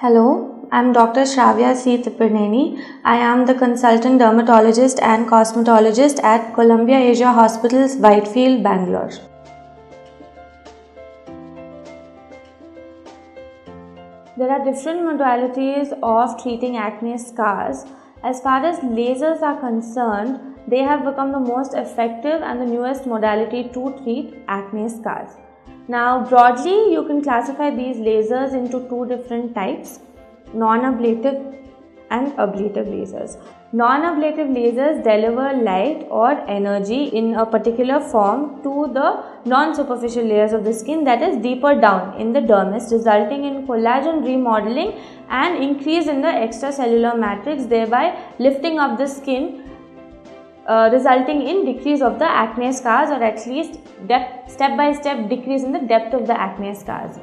Hello, I'm Dr. Sravya C. Tipirneni. I am the consultant dermatologist and cosmetologist at Columbia Asia Hospitals, Whitefield, Bangalore. There are different modalities of treating acne scars. As far as lasers are concerned, they have become the most effective and the newest modality to treat acne scars. Now, broadly, you can classify these lasers into two different types non ablative and ablative lasers. Non ablative lasers deliver light or energy in a particular form to the non superficial layers of the skin that is deeper down in the dermis, resulting in collagen remodeling and increase in the extracellular matrix, thereby lifting up the skin uh, resulting in decrease of the acne scars or at least step by step decrease in the depth of the acne scars.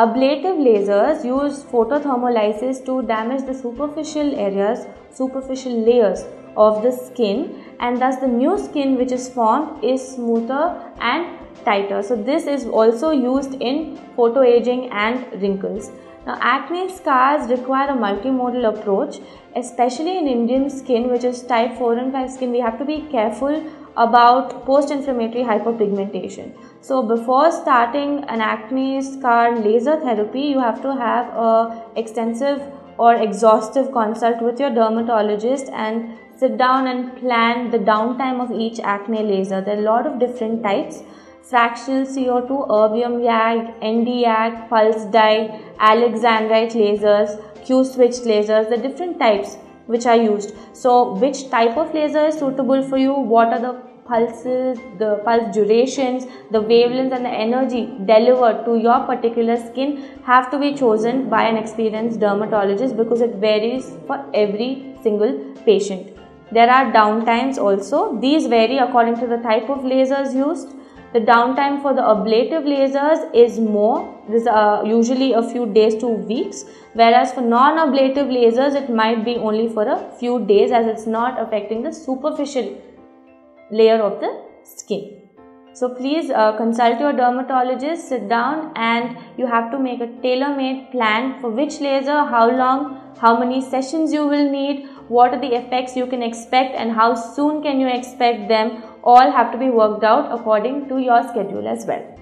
Ablative lasers use photothermolysis to damage the superficial areas, superficial layers of the skin and thus the new skin which is formed is smoother and tighter. So this is also used in photoaging and wrinkles. Now, acne scars require a multimodal approach, especially in Indian skin, which is type 4 and 5 skin. We have to be careful about post inflammatory hyperpigmentation. So, before starting an acne scar laser therapy, you have to have a extensive or exhaustive consult with your dermatologist and sit down and plan the downtime of each acne laser. There are a lot of different types fractional CO2, erbium YAG, ND YAG, pulse dye, alexandrite lasers, Q switch lasers, the different types which are used. So, which type of laser is suitable for you? What are the pulses, the pulse durations, the wavelengths, and the energy delivered to your particular skin have to be chosen by an experienced dermatologist because it varies for every single patient. There are downtimes also. These vary according to the type of lasers used the downtime for the ablative lasers is more, this uh, usually a few days to weeks, whereas for non-ablative lasers it might be only for a few days as it's not affecting the superficial layer of the skin. So please uh, consult your dermatologist, sit down and you have to make a tailor-made plan for which laser, how long, how many sessions you will need, what are the effects you can expect and how soon can you expect them all have to be worked out according to your schedule as well.